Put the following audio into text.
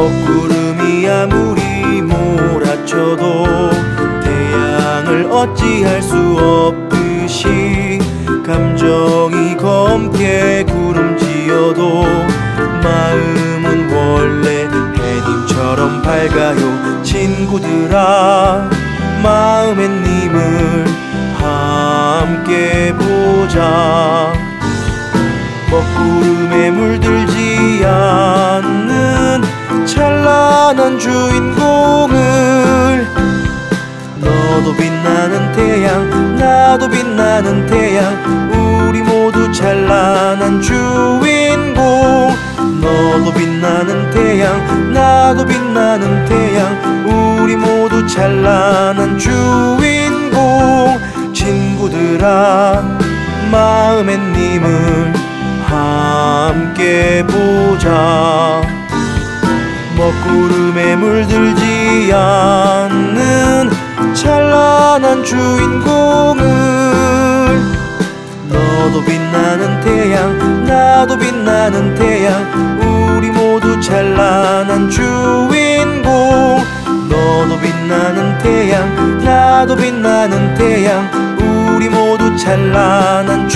먹구름이 아무리 몰아쳐도 태양을 어찌할 수 없듯이 감정이 검게 구름지어도 마음은 원래 해님처럼 밝아요. 친구들아 마음의 님을 함께 보자. 먹구름에 물들지 찬란한 주인공을. 너도 빛나는 태양 나도 빛나는 태양. 우리 모두 찬란한 주인공. 너도 빛나는 태양 나도 빛나는 태양. 우리 모두 찬란한 주인공. 친구들아 마음의 님을 함께 보자. 먹 구름에 물들지 않는 찬란한 주인공을. 너도 빛나는 태양 나도 빛나는 태양. 우리 모두 찬란한 주인공. 너도 빛나는 태양 나도 빛나는 태양. 우리 모두 찬란